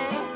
yeah.